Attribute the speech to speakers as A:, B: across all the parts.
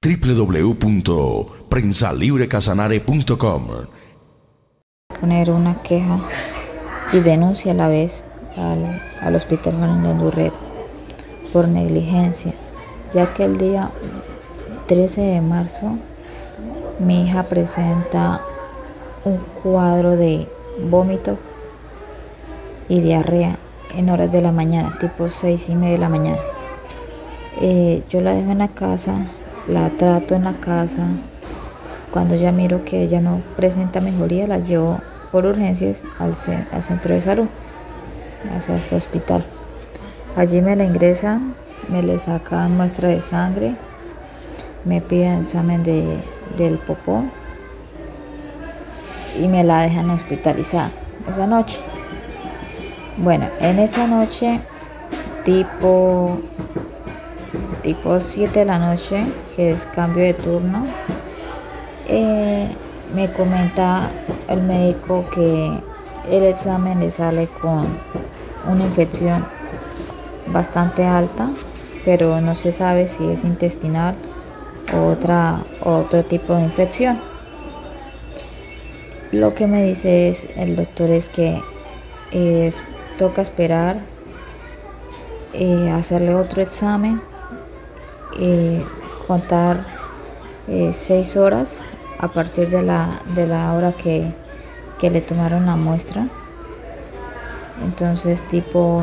A: www.prensalibrecasanare.com
B: Poner una queja y denuncia a la vez al, al Hospital Juan Endurrero por negligencia, ya que el día 13 de marzo mi hija presenta un cuadro de vómito y diarrea en horas de la mañana, tipo 6 y media de la mañana. Eh, yo la dejo en la casa, la trato en la casa. Cuando ya miro que ella no presenta mejoría, la llevo por urgencias al, centro de salud, hacia este hospital. Allí me la ingresan, me le sacan muestra de sangre, me piden examen de, del popó y me la dejan hospitalizada esa noche. Bueno, en esa noche, tipo, tipo 7 de la noche, que es cambio de turno, eh, me comenta el médico que el examen le sale con una infección bastante alta, pero no se sabe si es intestinal o otra, otro tipo de infección. Lo que me dice es el doctor es que es toca esperar eh, hacerle otro examen, eh, contar eh, seis horas a partir de la, de la hora que, que le tomaron la muestra. Entonces tipo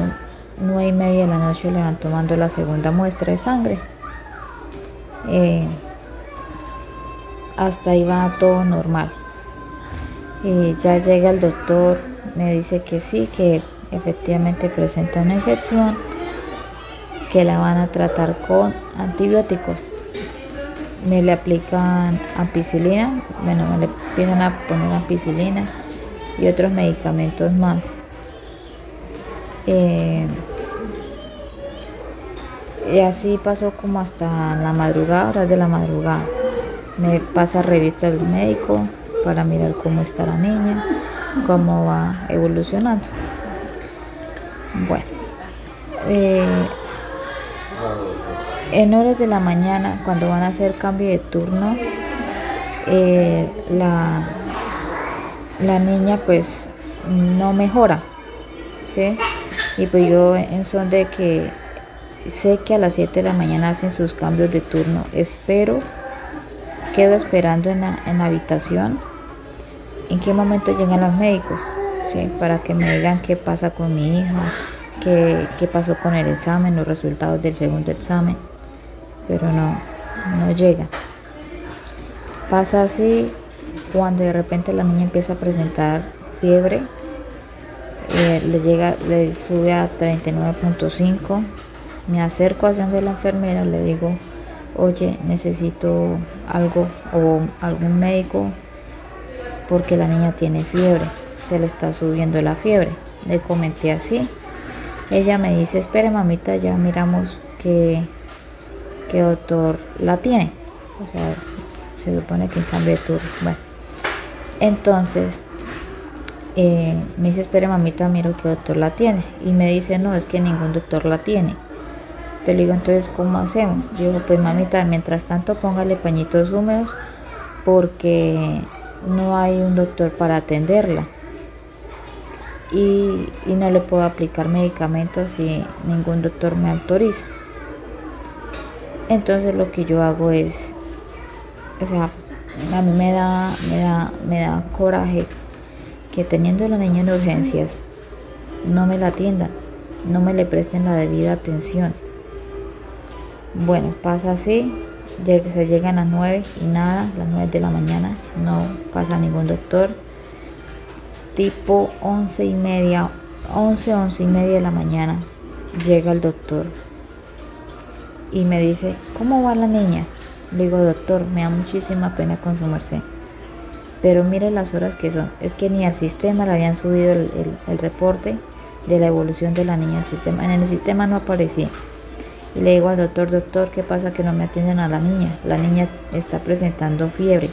B: nueve y media de la noche le van tomando la segunda muestra de sangre. hasta ahí va todo normal. ya llega el doctor, me dice que sí, que efectivamente presenta una infección que la van a tratar con antibióticos. Me le aplican ampicilina, bueno, me le empiezan a poner ampicilina y otros medicamentos más. Eh, y así pasó como hasta la madrugada, horas de la madrugada. Me pasa revista del médico para mirar cómo está la niña, cómo va evolucionando. Bueno, eh, en horas de la mañana, cuando van a hacer cambio de turno, eh, la, la niña pues no mejora, ¿sí? Y pues yo en son de que sé que a las 7 de la mañana hacen sus cambios de turno, espero, quedo esperando en la, en habitación en qué momento llegan los médicos para que me digan qué pasa con mi hija, qué, pasó con el examen, los resultados del segundo examen, pero no, no llega. Pasa así cuando de repente la niña empieza a presentar fiebre, eh, le llega, le sube a 39.5, me acerco a de la enfermera, le digo, oye, necesito algo o algún médico porque la niña tiene fiebre se le está subiendo la fiebre. Le comenté así. Ella me dice, espere mamita, ya miramos que, que doctor la tiene. O sea, se supone que en cambio de turno. Bueno, entonces eh, me dice, espere mamita, miro que doctor la tiene. Y me dice, no, es que ningún doctor la tiene. Te digo, entonces, ¿cómo hacemos? Digo, pues mamita, mientras tanto póngale pañitos húmedos porque no hay un doctor para atenderla y, no le puedo aplicar medicamentos si ningún doctor me autoriza. Entonces lo que yo hago es, o sea, a mí me da, me da, me da coraje que teniendo a la niña en urgencias no me la atiendan, no me le presten la debida atención. Bueno, pasa así, se llegan las 9 y nada, las 9 de la mañana, no pasa ningún doctor tipo once y media, 11, 11 y media de la mañana, llega el doctor y me dice, ¿cómo va la niña? Le digo, doctor, me da muchísima pena con su merced. Pero mire las horas que son. Es que ni al sistema le habían subido el, el reporte de la evolución de la niña al sistema. En el sistema no aparecía. Y le digo al doctor, doctor, ¿qué pasa que no me atienden a la niña? La niña está presentando fiebre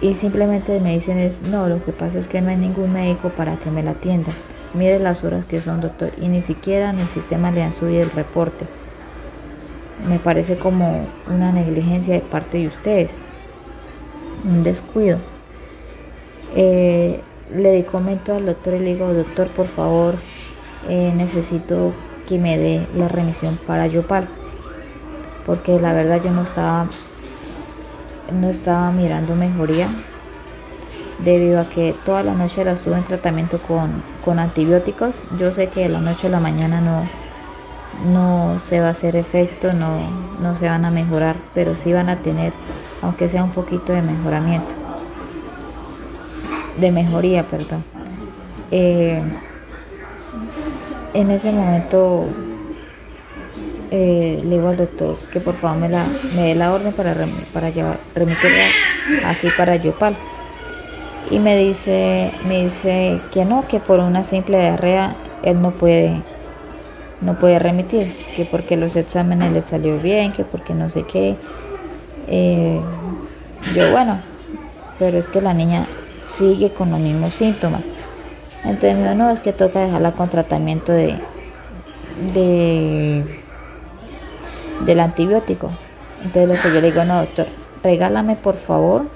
B: y simplemente me dicen es no lo que pasa es que no hay ningún médico para que me la atienda mire las horas que son doctor y ni siquiera en el sistema le han subido el reporte me parece como una negligencia de parte de ustedes, un descuido. Eh, le comento al doctor y le digo, doctor, por favor, eh, necesito que me dé la remisión para Yopal, porque la verdad yo no estaba, no estaba mirando mejoría debido a que toda la noche la estuve en tratamiento con, con antibióticos. Yo sé que de la noche a la mañana no, no se va a hacer efecto, no, no se van a mejorar, pero sí van a tener, aunque sea un poquito de mejoramiento, de mejoría, perdón. Eh, en ese momento eh, le digo al doctor que por favor me, dé la orden para, para llevar, remitirla aquí para Yopal. Y me dice, me dice que no, que por una simple diarrea él no puede no puede remitir, que porque los exámenes le salió bien, que porque no sé qué. Eh, yo, bueno, pero es que la niña sigue con los mismos síntomas. Entonces me dijo, no, es que toca dejarla con tratamiento de, de del antibiótico. Entonces lo que yo le digo, no, doctor, regálame por favor,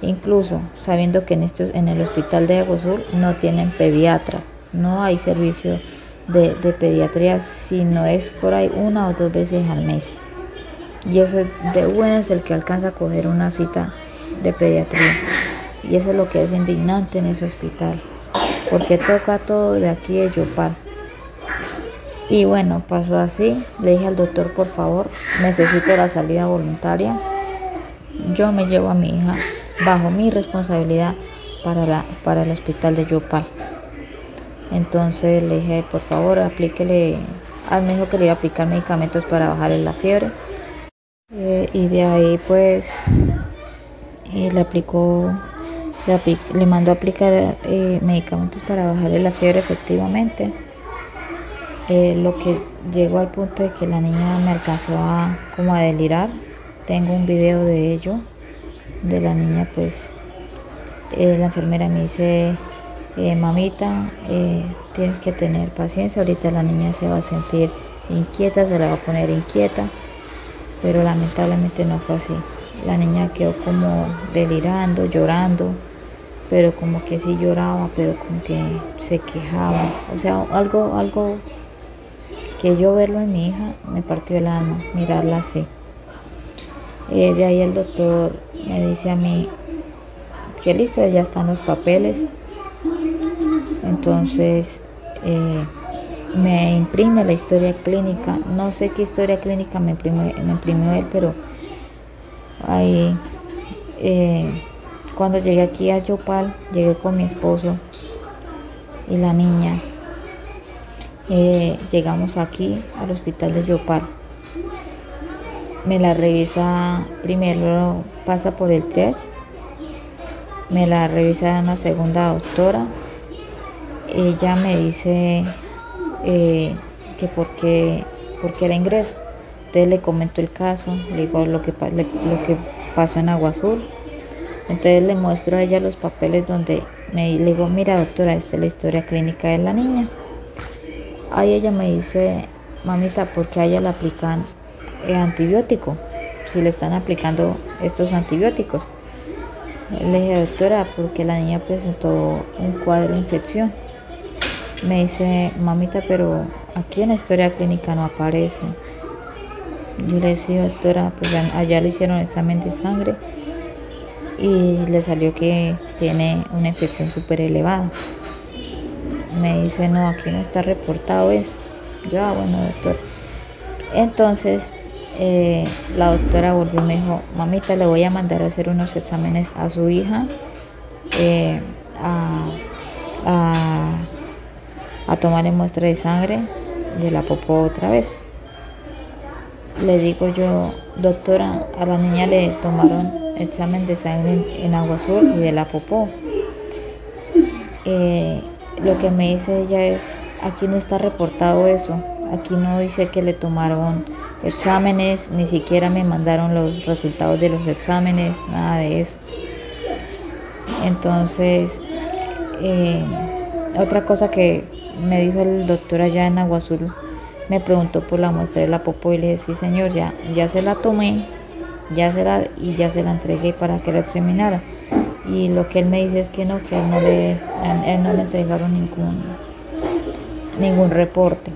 B: incluso sabiendo que en, estos, en el hospital de Agosur no tienen pediatra, no hay servicio de, pediatría si no es por ahí una o dos veces al mes. Y eso de bueno es el que alcanza a coger una cita de pediatría. Y eso es lo que es indignante en ese hospital. Porque toca todo de aquí de Yopal. Y bueno, pasó así. Le dije al doctor, por favor, necesito la salida voluntaria. Yo me llevo a mi hija bajo mi responsabilidad para, la, para el hospital de Yopal. Entonces le dije, por favor, aplíquele, al me que le iba a aplicar medicamentos para bajarle la fiebre. Eh, y de ahí pues eh, le aplicó, le, mandó a aplicar eh, medicamentos para bajarle la fiebre efectivamente. lo que llegó al punto de que la niña me alcanzó a como a delirar. Tengo un video de ello, de la niña pues la enfermera me dice eh, mamita, eh, tienes que tener paciencia, ahorita la niña se va a sentir inquieta, se la va a poner inquieta, pero lamentablemente no fue así. La niña quedó como delirando, llorando, pero como que sí lloraba, pero como que se quejaba, o sea, algo, algo que yo verlo en mi hija me partió el alma, mirarla así. Eh, de ahí el doctor me dice a mí que listo, ya están los papeles, entonces eh, me imprime la historia clínica. No sé qué historia clínica me imprimió, me imprimió él, pero ahí eh, cuando llegué aquí a Yopal, llegué con mi esposo y la niña. Eh, llegamos aquí al hospital de Yopal. Me la revisa primero, pasa por el triage. Me la revisa una segunda doctora ella me dice eh, que por qué, la ingreso. Entonces le comento el caso, le digo lo que, lo que pasó en Agua Azul. Entonces le muestro a ella los papeles donde me le digo, mira doctora, esta es la historia clínica de la niña. Ahí ella me dice, mamita, ¿por qué a ella le aplican eh, antibiótico? Si le están aplicando estos antibióticos. Le dije, doctora, porque la niña presentó un cuadro de infección. Me dice, mamita, pero aquí en la historia clínica no aparece. Yo le decía, doctora, pues allá le hicieron examen de sangre y le salió que tiene una infección súper elevada. Me dice, no, aquí no está reportado eso. Yo, ah, bueno, doctor. Entonces, eh, la doctora volvió y me dijo, mamita, le voy a mandar a hacer unos exámenes a su hija, eh, a tomarle muestra de sangre de la popó otra vez. Le digo yo, doctora, a la niña le tomaron examen de sangre en, agua azul y de la popó. Eh, lo que me dice ella es, aquí no está reportado eso, aquí no dice que le tomaron exámenes, ni siquiera me mandaron los resultados de los exámenes, nada de eso. Entonces, eh, otra cosa que me dijo el doctor allá en Agua Azul, me preguntó por la muestra de la popó y le dije, sí señor, ya, ya se la tomé, ya se la, y ya se la entregué para que la examinara. Y lo que él me dice es que no, que él no le, él no le entregaron ningún, ningún reporte.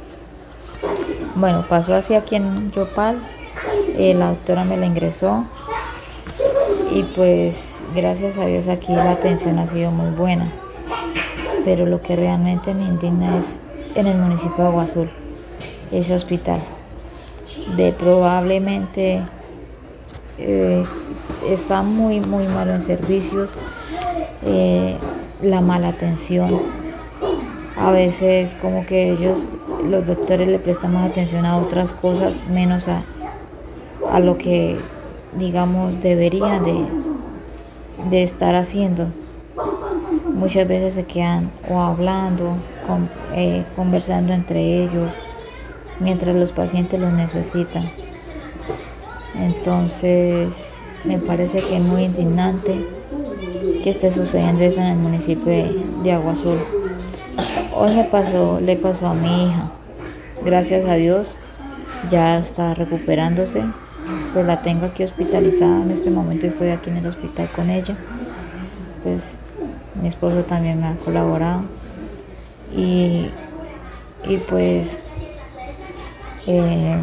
B: Bueno, pasó así aquí en Yopal, eh, la doctora me la ingresó y pues gracias a Dios aquí la atención ha sido muy buena. Pero lo que realmente me indigna es en el municipio de Agua Azul, ese hospital. De probablemente eh, está muy, muy malo en servicios, eh, la mala atención. A veces como que ellos, los doctores le prestan más atención a otras cosas, menos a, a lo que digamos, debería de, estar haciendo. Muchas veces se quedan o hablando, eh, conversando entre ellos, mientras los pacientes los necesitan. Entonces, me parece que es muy indignante que esté sucediendo eso en el municipio de, de Agua. Hoy me pasó, le pasó a mi hija. Gracias a Dios, ya está recuperándose pues la tengo aquí hospitalizada. En este momento estoy aquí en el hospital con ella. Pues mi esposo también me ha colaborado. Y, y pues eh,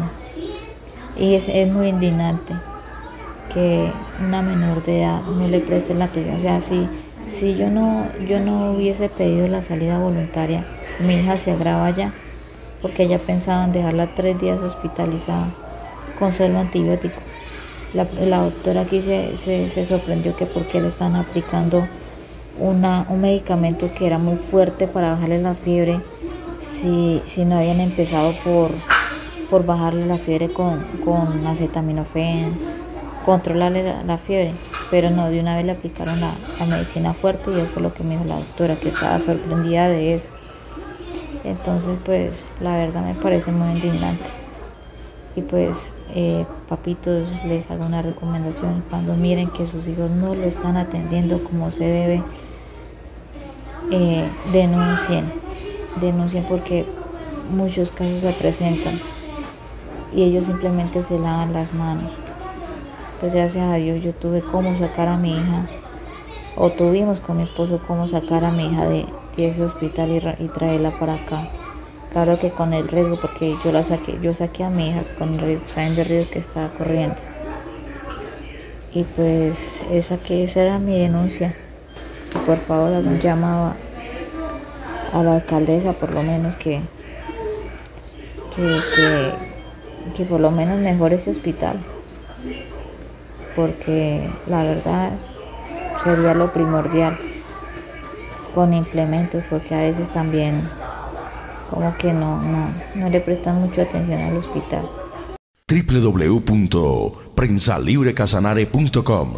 B: y es, muy indignante que una menor de edad no le preste la atención. O sea, si, si yo no, yo no hubiese pedido la salida voluntaria, mi hija se agrava ya, porque ella pensaba en dejarla tres días hospitalizada con solo antibiótico. La, doctora aquí se, se, sorprendió que porque le están aplicando una, un medicamento que era muy fuerte para bajarle la fiebre, si, si no habían empezado por, por bajarle la fiebre con, con acetaminofén, controlarle la, fiebre, pero no, de una vez le aplicaron la, la medicina fuerte y eso fue lo que me dijo la doctora, que estaba sorprendida de eso. Entonces, pues, la verdad me parece muy indignante. Y pues eh, papitos, les hago una recomendación, cuando miren que sus hijos no lo están atendiendo como se debe, eh, denuncien, denuncien porque muchos casos se presentan y ellos simplemente se lavan las manos. Pues gracias a Dios yo tuve cómo sacar a mi hija, o tuvimos con mi esposo cómo sacar a mi hija de, ese hospital y traerla para acá. Claro que con el riesgo, porque yo la saqué, yo saqué a mi hija con el riesgo, saben del riesgo que estaba corriendo. Y pues esa que esa era mi denuncia. por favor llamaba a la alcaldesa por lo menos que, que, que por lo menos mejore ese hospital. Porque la verdad sería lo primordial con implementos, porque a veces también como que no, no, no le prestan mucha atención al hospital.
A: www.prensalibrecasanare.com